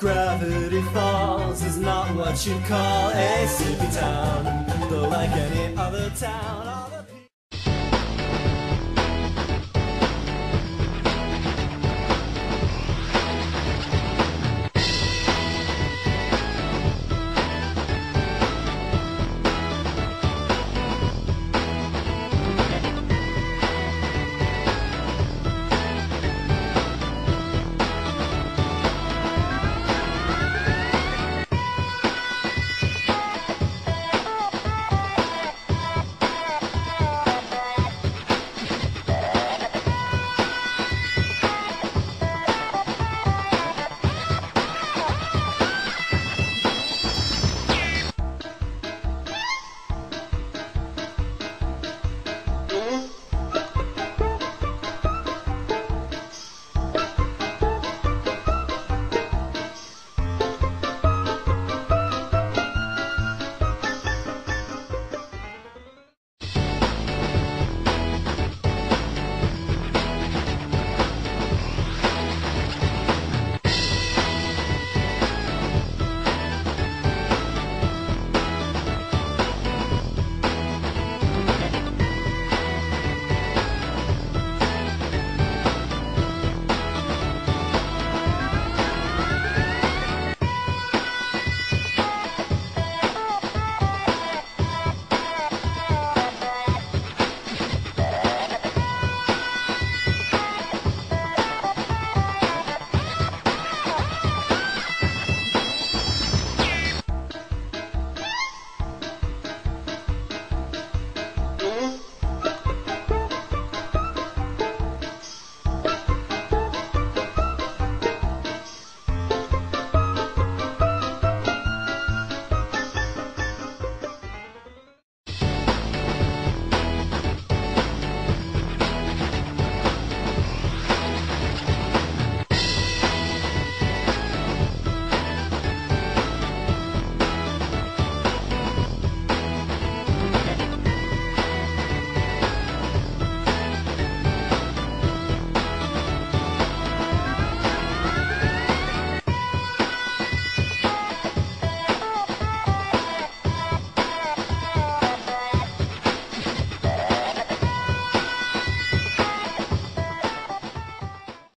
Gravity Falls is not what you'd call a sleepy town, though like any other town.